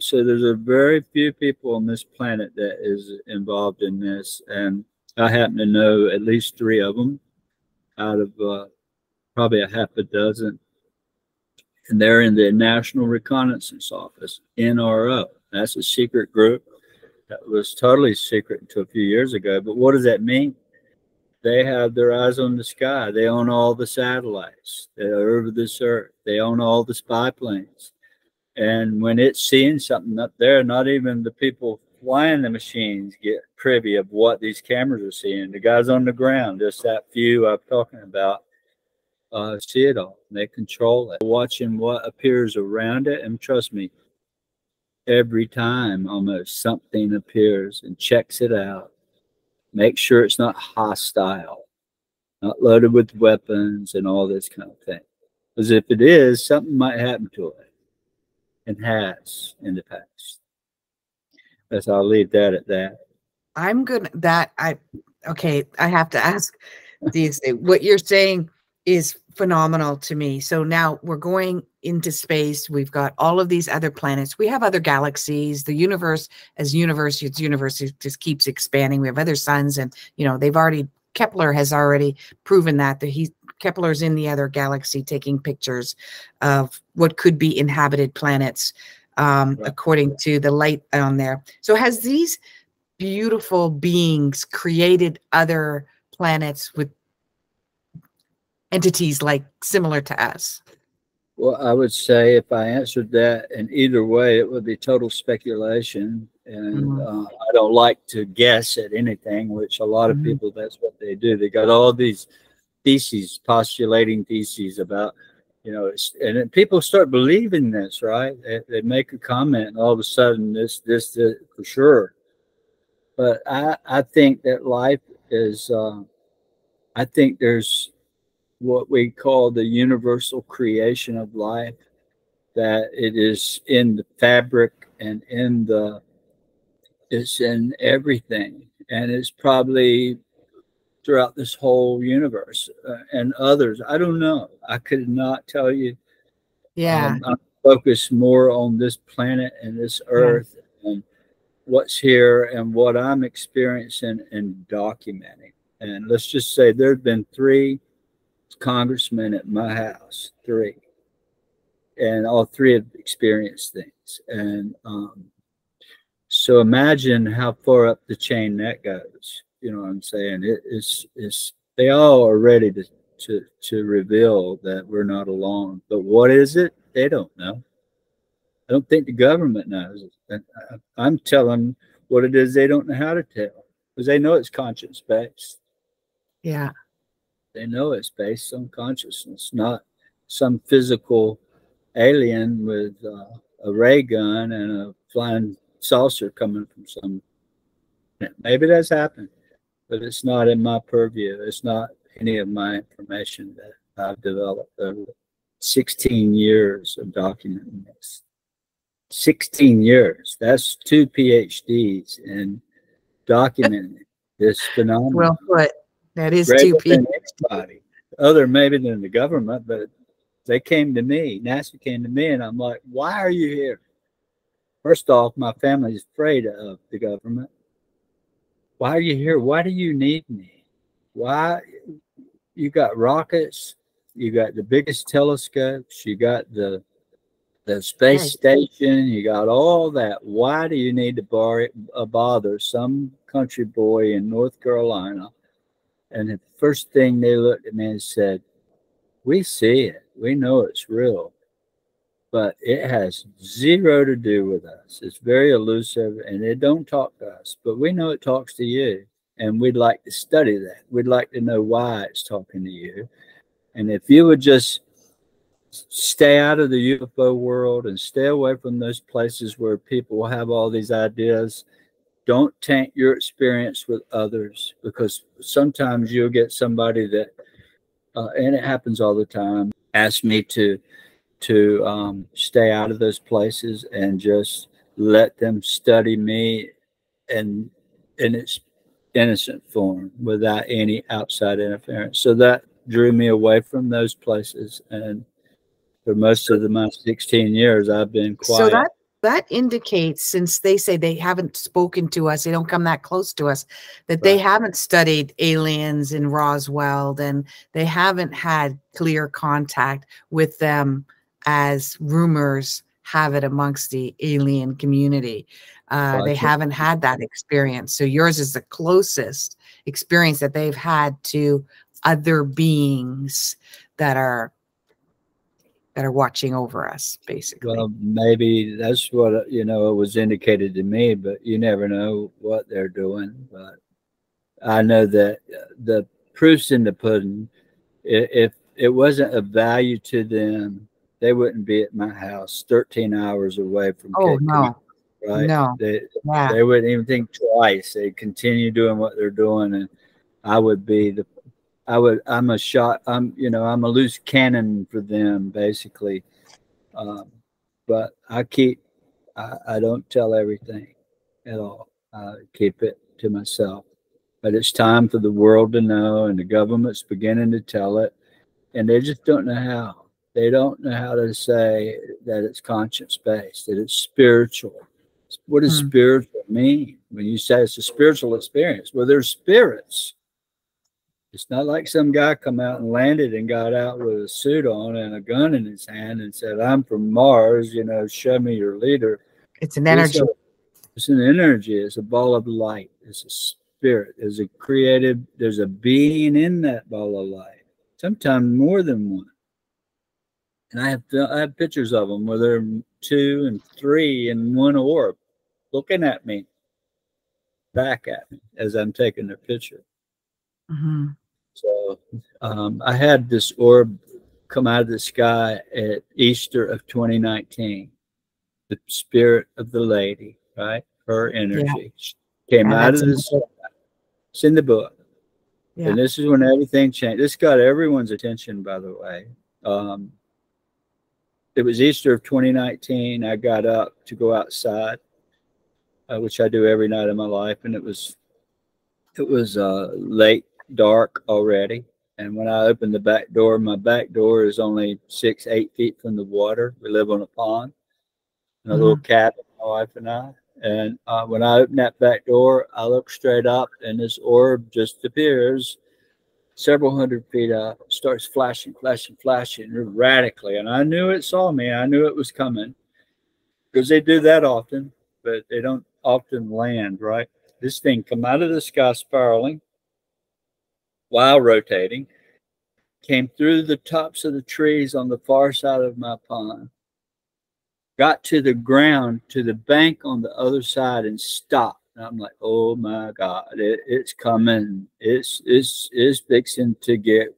so there's a very few people on this planet that is involved in this. And I happen to know at least three of them out of uh, probably a half a dozen. And they're in the National Reconnaissance Office, NRO. That's a secret group that was totally secret until a few years ago. But what does that mean? They have their eyes on the sky. They own all the satellites that are over this earth. They own all the spy planes. And when it's seeing something up there, not even the people flying the machines get privy of what these cameras are seeing. The guys on the ground, just that few I'm talking about, uh, see it all. They control it. Watching what appears around it, and trust me, every time almost something appears and checks it out. Make sure it's not hostile, not loaded with weapons and all this kind of thing. Because if it is, something might happen to it and has in the past. That's I'll leave that at that. I'm good. That I okay. I have to ask these. What you're saying is phenomenal to me. So now we're going into space. We've got all of these other planets. We have other galaxies. The universe, as universe, its universe just keeps expanding. We have other suns, and you know they've already Kepler has already proven that that he Kepler's in the other galaxy taking pictures of what could be inhabited planets um, Right. according to the light on there. So has these beautiful beings created other planets with entities like similar to us? Well, I would say if I answered that in either way, it would be total speculation. And Mhm. uh, I don't like to guess at anything, which a lot of Mhm. people, that's what they do. They got all these theses, postulating theses about, you know, it's, and people start believing this, right? They, they make a comment and all of a sudden this, this, this for sure. But I, I think that life is, uh, I think there's what we call the universal creation of life, that it is in the fabric and in the, it's in everything. And it's probably throughout this whole universe uh, and others. I don't know. I could not tell you. Yeah. Um, I'm focused more on this planet and this earth and what's here and what I'm experiencing and documenting. And let's just say there have been three congressmen at my house, three. And all three have experienced things. And um, so imagine how far up the chain that goes. You know what I'm saying? It is it's they all are ready to to to reveal that we're not alone. But what is it? They don't know. I don't think the government knows. I- I'm telling what it is they don't know how to tell because they know it's conscience based. Yeah. They know it's based on consciousness, not some physical alien with uh, a ray gun and a flying saucer coming from some. Maybe that's happened, but it's not in my purview. It's not any of my information that I've developed over 16 years of documenting this. 16 years. That's two PhDs in documenting this phenomenon. Well put. That is two PhDs. Other maybe than the government, but they came to me. NASA came to me, and I'm like, "Why are you here?" First off, my family is afraid of the government. Why are you here? Why do you need me? Why? You got rockets. You got the biggest telescopes. You got the the space station. You got all that. Why do you need to uh, bother some country boy in North Carolina? And the first thing they looked at me and said, "We see it. We know it's real but it has zero to do with us. It's very elusive and it don't talk to us, but we know it talks to you. And we'd like to study that. We'd like to know why it's talking to you. And if you would just stay out of the UFO world and stay away from those places where people have all these ideas, don't taint your experience with others because sometimes you'll get somebody that, uh, and it happens all the time, ask me to to um, stay out of those places and just let them study me in in its innocent form without any outside interference. So that drew me away from those places, and for most of the my 16 years, I've been quiet. So that that indicates, since they say they haven't spoken to us, they don't come that close to us, that right. they haven't studied aliens in Roswell, and they haven't had clear contact with them as rumors have it amongst the alien community. Uh, they haven't had that experience. So yours is the closest experience that they've had to other beings that are that are watching over us, basically. Well, maybe that's what uh, you know it was indicated to me, but you never know what they're doing. But I know that uh, the proofs in the pudding. If it wasn't of value to them they wouldn't be at my house 13 hours away from oh Cape no right no they, yeah. they wouldn't even think twice They'd continue doing what they're doing and i would be the i would i'm a shot i'm you know i'm a loose cannon for them basically um, but i keep I, I don't tell everything at all i keep it to myself but it's time for the world to know and the government's beginning to tell it and they just don't know how they don't know how to say that it's conscience based, that it's spiritual. What does hmm. spiritual mean? When you say it's a spiritual experience, well, there's spirits. It's not like some guy come out and landed and got out with a suit on and a gun in his hand and said, "I'm from Mars. You know, show me your leader." It's an energy. It's, a, it's an energy. It's a ball of light. It's a spirit. There's a creative. There's a being in that ball of light. Sometimes more than one and I have I have pictures of them where they're two and three in one orb, looking at me, back at me as I'm taking their picture. Mm-hmm. So um, I had this orb come out of the sky at Easter of 2019. The spirit of the lady, right? Her energy yeah. came yeah, out of the sky. It's in the book. Yeah. And this is when everything changed. This got everyone's attention, by the way. Um, it was Easter of 2019. I got up to go outside, uh, which I do every night of my life, and it was it was uh, late, dark already. And when I open the back door, my back door is only six, eight feet from the water. We live on a pond, and a mm-hmm. little cabin, my wife and I. And uh, when I open that back door, I look straight up, and this orb just appears several hundred feet up, starts flashing, flashing, flashing radically. And I knew it saw me. I knew it was coming because they do that often, but they don't often land, right? This thing come out of the sky spiraling while rotating, came through the tops of the trees on the far side of my pond, got to the ground, to the bank on the other side and stopped and I'm like, oh my God, it, it's coming. It's it's it's fixing to get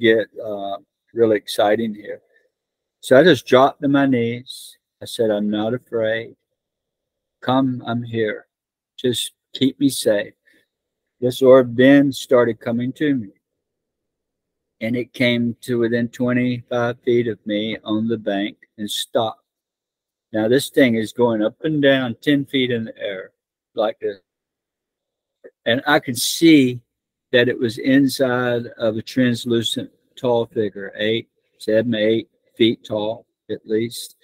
get uh, really exciting here. So I just dropped to my knees. I said, I'm not afraid. come, I'm here. Just keep me safe. This orb then started coming to me. And it came to within 25 feet of me on the bank and stopped. Now this thing is going up and down 10 feet in the air like this. And I could see that it was inside of a translucent tall figure, eight, seven, eight feet tall at least.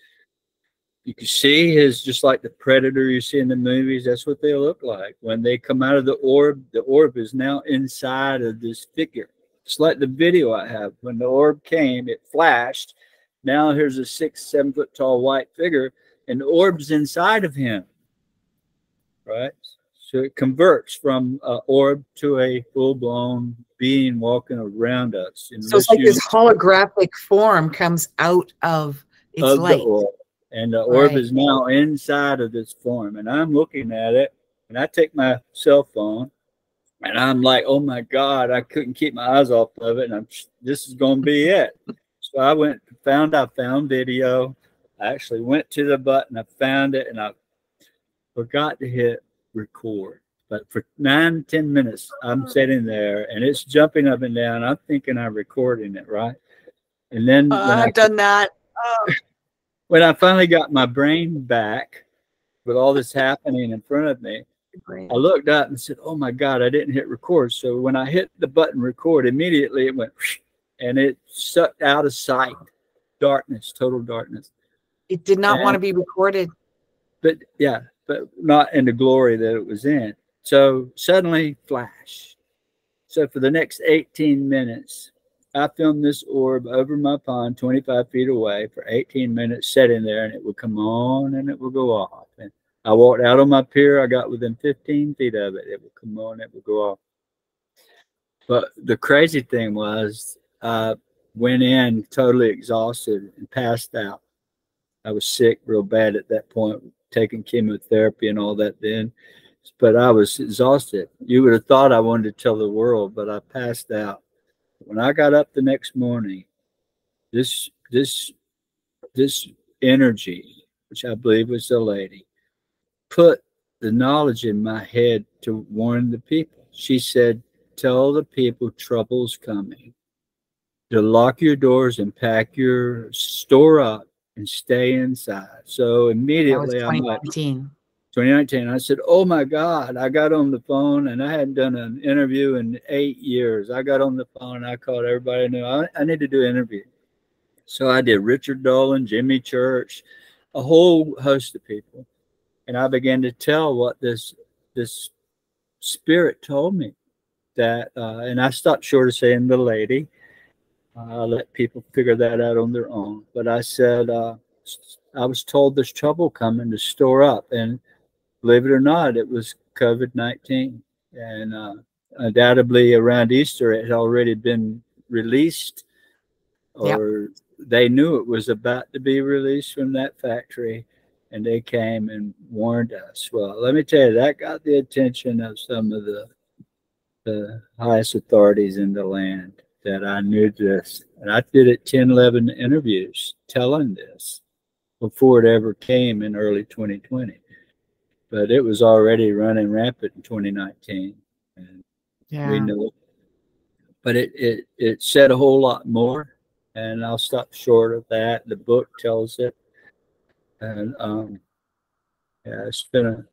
You can see his just like the predator you see in the movies. That's what they look like when they come out of the orb. The orb is now inside of this figure. It's like the video I have. When the orb came, it flashed. Now here's a six, seven foot tall white figure, and the orb's inside of him. Right? So it converts from an orb to a full blown being walking around us. so it's like this holographic form comes out of its of light. orb. And the orb right. is now inside of this form. And I'm looking at it and I take my cell phone and I'm like, oh my God, I couldn't keep my eyes off of it. And I'm, this is going to be it. So I went, found, I found video. I actually went to the button, I found it, and I forgot to hit record. But for nine, ten minutes, I'm sitting there and it's jumping up and down. I'm thinking I'm recording it, right? And then uh, I've I, done that. Oh. When I finally got my brain back with all this happening in front of me, I looked up and said, "Oh my God, I didn't hit record." So when I hit the button record, immediately it went and it sucked out of sight, darkness, total darkness. It did not and, want to be recorded. But yeah, but not in the glory that it was in. So suddenly, flash. So for the next 18 minutes, I filmed this orb over my pond 25 feet away for 18 minutes, sitting there, and it would come on and it would go off. And I walked out on my pier, I got within 15 feet of it. It would come on, it would go off. But the crazy thing was, I went in totally exhausted and passed out. I was sick real bad at that point, taking chemotherapy and all that then. But I was exhausted. You would have thought I wanted to tell the world, but I passed out. When I got up the next morning, this this this energy, which I believe was the lady, put the knowledge in my head to warn the people. She said, Tell the people trouble's coming. To lock your doors and pack your store up and stay inside. So immediately I'm like 2019. I said, Oh my God. I got on the phone and I hadn't done an interview in eight years. I got on the phone and I called everybody I knew. I, I need to do an interview. So I did Richard Dolan, Jimmy Church, a whole host of people. And I began to tell what this this spirit told me that uh, and I stopped short of saying the lady I let people figure that out on their own. But I said, uh, I was told there's trouble coming to store up. And believe it or not, it was COVID 19. And uh, undoubtedly around Easter, it had already been released, or yep. they knew it was about to be released from that factory. And they came and warned us. Well, let me tell you, that got the attention of some of the, the highest authorities in the land that I knew this. And I did it 10, 11 interviews telling this before it ever came in early 2020. But it was already running rampant in 2019. And yeah. we knew it. But it, it, it said a whole lot more. And I'll stop short of that. The book tells it. And um, yeah, it's been a,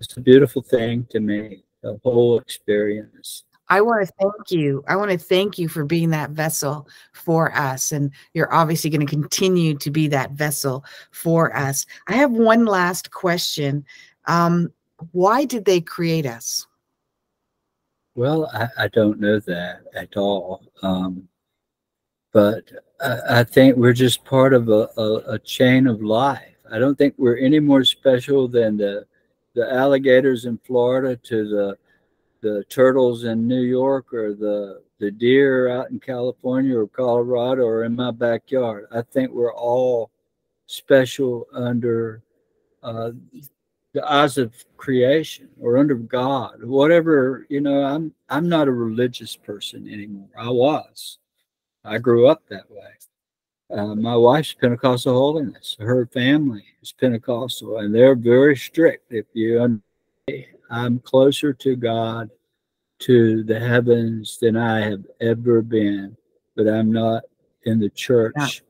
it's a beautiful thing to me, the whole experience. I want to thank you. I want to thank you for being that vessel for us. And you're obviously going to continue to be that vessel for us. I have one last question. Um, why did they create us? Well, I, I don't know that at all. Um, but I, I, think we're just part of a, a, a chain of life. I don't think we're any more special than the the alligators in Florida to the the turtles in New York or the the deer out in California or Colorado or in my backyard. I think we're all special under uh, the eyes of creation or under God. Whatever you know, I'm I'm not a religious person anymore. I was. I grew up that way, uh, my wife's Pentecostal holiness. Her family is Pentecostal, and they're very strict. If you, I'm closer to God, to the heavens than I have ever been, but I'm not in the church.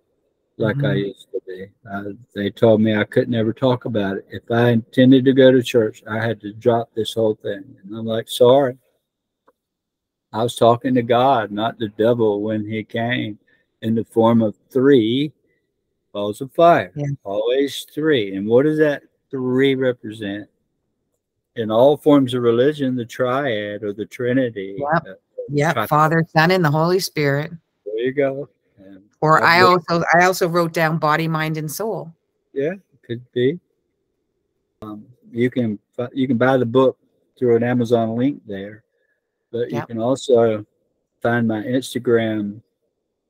Like mm-hmm. I used to be. Uh, they told me I couldn't ever talk about it. If I intended to go to church, I had to drop this whole thing. And I'm like, sorry. I was talking to God, not the devil, when he came in the form of three balls of fire. Yeah. Always three. And what does that three represent? In all forms of religion, the triad or the Trinity. Yep. Uh, yep. Father, Son, and the Holy Spirit. There you go. Or I also I also wrote down body, mind, and soul. Yeah, could be. Um, you can you can buy the book through an Amazon link there, but yep. you can also find my Instagram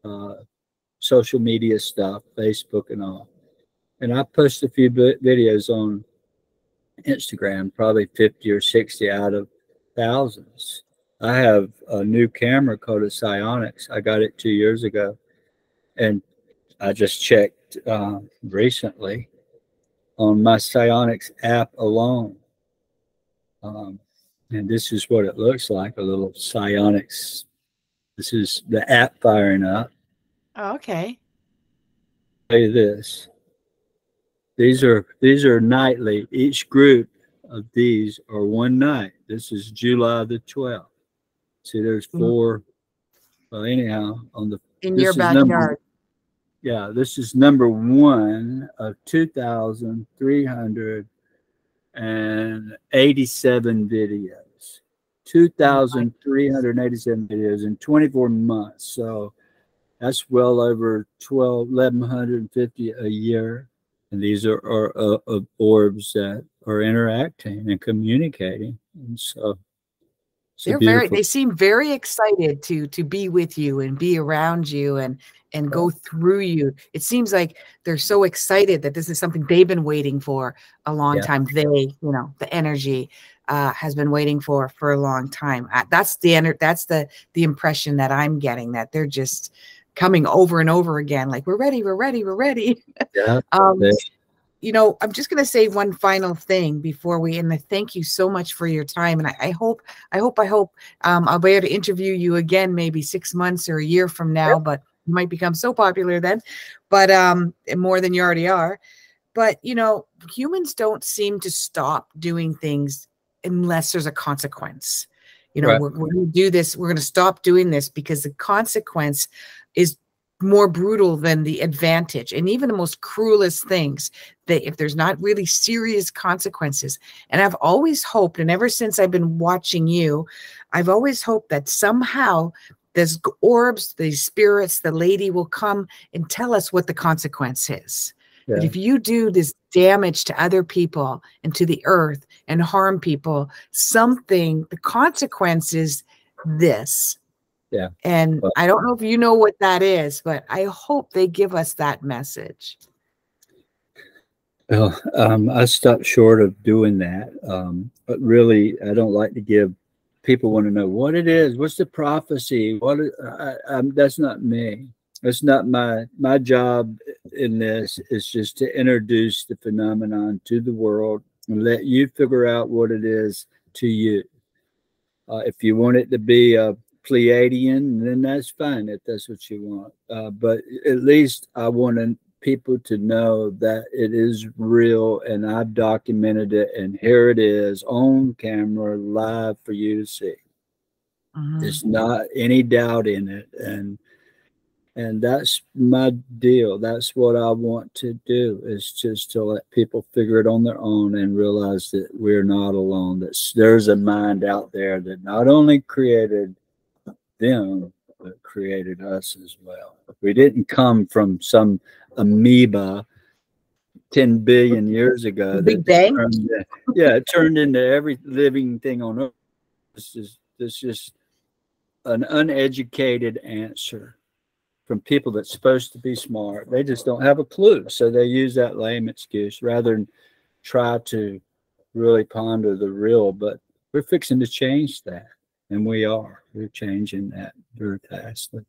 uh, social media stuff, Facebook and all. And I post a few videos on Instagram, probably 50 or 60 out of thousands. I have a new camera called a SiOnyx. I got it two years ago. And I just checked uh, recently on my SiOnyx app alone. Um, and this is what it looks like a little SiOnyx. This is the app firing up. Oh, okay. Say this. These are these are nightly. Each group of these are one night. This is July the 12th. See, there's mm-hmm. four. Well, anyhow, on the in your backyard. Number, yeah, this is number one of 2,387 videos. 2,387 videos in 24 months. So that's well over 12 1150 a year and these are, are uh, uh, orbs that are interacting and communicating and so they're very they seem very excited to to be with you and be around you and and go through you. It seems like they're so excited that this is something they've been waiting for a long yeah. time. They you know the energy uh, has been waiting for for a long time. That's the that's the the impression that i'm getting that they're just coming over and over again like we're ready we're ready we're ready. Yeah. Um, you know i'm just going to say one final thing before we end I thank you so much for your time and i, I hope i hope i hope um, i'll be able to interview you again maybe six months or a year from now but you might become so popular then but um more than you already are. But you know humans don't seem to stop doing things unless there's a consequence. You know right. we're, we're going to do this we're going to stop doing this because the consequence is more brutal than the advantage and even the most cruelest things that if there's not really serious consequences. And i've always hoped and ever since i've been watching you i've always hoped that somehow these orbs these spirits the lady will come and tell us what the consequence is. Yeah. but if you do this damage to other people and to the earth and harm people something the consequence is this yeah. And but, I don't know if you know what that is, but I hope they give us that message. Well, um, I stopped short of doing that. Um, but really, I don't like to give people want to know what it is. What's the prophecy? What I, that's not me. That's not my my job in this. Is just to introduce the phenomenon to the world and let you figure out what it is to you. Uh, if you want it to be a Pleiadian, then that's fine if that's what you want. Uh, but at least I wanted people to know that it is real and I've documented it, and here it is on camera, live for you to see. Mm-hmm. There's not any doubt in it, and and that's my deal. That's what I want to do is just to let people figure it on their own and realize that we're not alone. That there's a mind out there that not only created them that created us as well. We didn't come from some amoeba 10 billion years ago. Big Bang? Into, yeah, it turned into every living thing on earth. This is this is an uneducated answer from people that's supposed to be smart. They just don't have a clue. So they use that lame excuse rather than try to really ponder the real. But we're fixing to change that. And we are. We're changing that very fastly.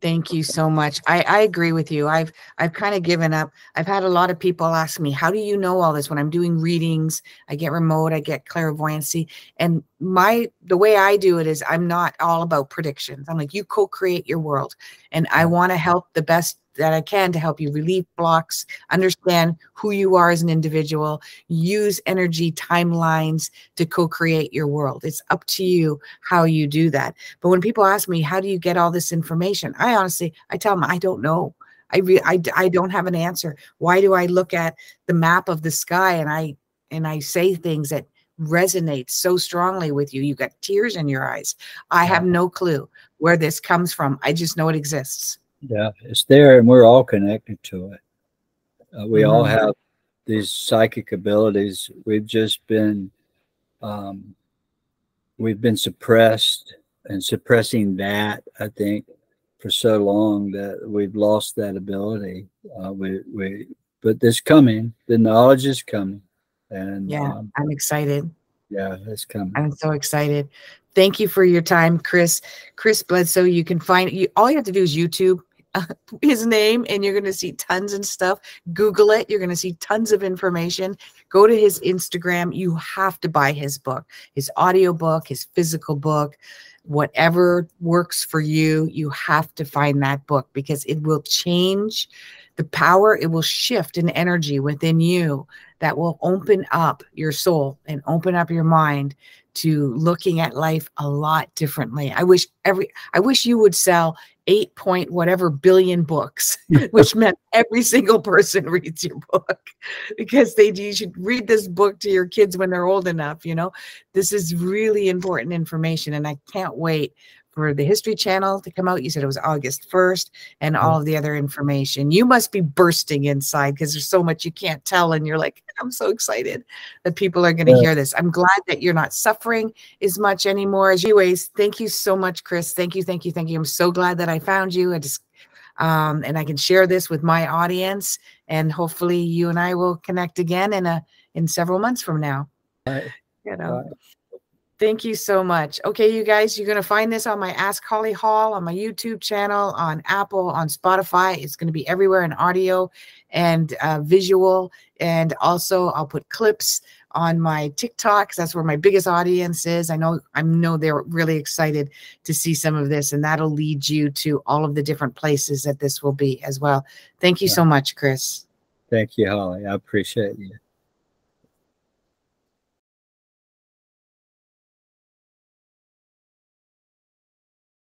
Thank you so much. I, I agree with you. I've I've kind of given up. I've had a lot of people ask me, "How do you know all this?" When I'm doing readings, I get remote, I get clairvoyancy, and my the way I do it is I'm not all about predictions. I'm like, you co-create your world, and I want to help the best that I can to help you relieve blocks, understand who you are as an individual, use energy timelines to co create your world. It's up to you how you do that. But when people ask me, how do you get all this information? I honestly, I tell them, I don't know. I, re- I, I don't have an answer. Why do I look at the map of the sky and I and I say things that resonate so strongly with you? You got tears in your eyes. I have no clue where this comes from. I just know it exists. Yeah, it's there, and we're all connected to it. Uh, we mm-hmm. all have these psychic abilities. We've just been, um, we've been suppressed and suppressing that. I think for so long that we've lost that ability. Uh, we we, but this coming. The knowledge is coming, and yeah, um, I'm excited. Yeah, it's coming. I'm so excited. Thank you for your time, Chris. Chris Bledsoe. You can find you. All you have to do is YouTube uh, his name and you're going to see tons and stuff. Google it. You're going to see tons of information. Go to his Instagram. You have to buy his book, his audio book, his physical book, whatever works for you. You have to find that book because it will change the power. It will shift an energy within you that will open up your soul and open up your mind to looking at life a lot differently. I wish every I wish you would sell eight point whatever billion books, which meant every single person reads your book because they you should read this book to your kids when they're old enough. You know, this is really important information, and I can't wait for the History Channel to come out. You said it was August 1st, and all of the other information. You must be bursting inside because there's so much you can't tell, and you're like, I'm so excited that people are going to yeah. hear this. I'm glad that you're not suffering as much anymore. As anyways, thank you so much, Chris. Thank you, thank you, thank you. I'm so glad that I found you. I just um, and I can share this with my audience, and hopefully, you and I will connect again in a in several months from now. Right. You know. Thank you so much. Okay, you guys, you're going to find this on my Ask Holly Hall, on my YouTube channel, on Apple, on Spotify. It's going to be everywhere in audio and uh, visual. And also, I'll put clips on my TikTok that's where my biggest audience is. I know I know they're really excited to see some of this, and that'll lead you to all of the different places that this will be as well. Thank you yeah. so much, Chris. Thank you, Holly. I appreciate you.